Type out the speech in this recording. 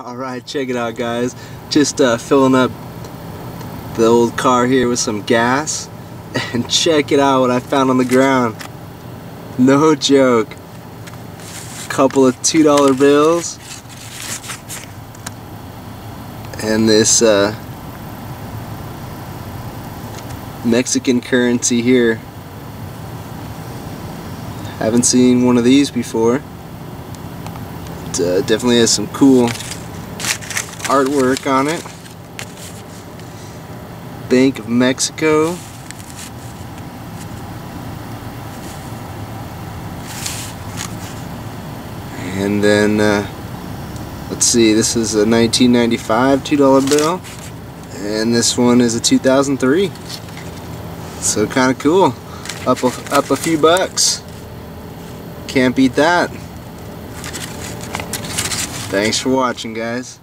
Alright, check it out guys. Just uh, filling up the old car here with some gas. And check it out what I found on the ground. No joke. Couple of $2 bills. And this uh, Mexican currency here. Haven't seen one of these before. It uh, definitely has some cool artwork on it. Bank of Mexico. And then, uh, let's see, this is a 1995 $2 bill. And this one is a 2003. So kind of cool. Up a, up a few bucks. Can't beat that. Thanks for watching, guys.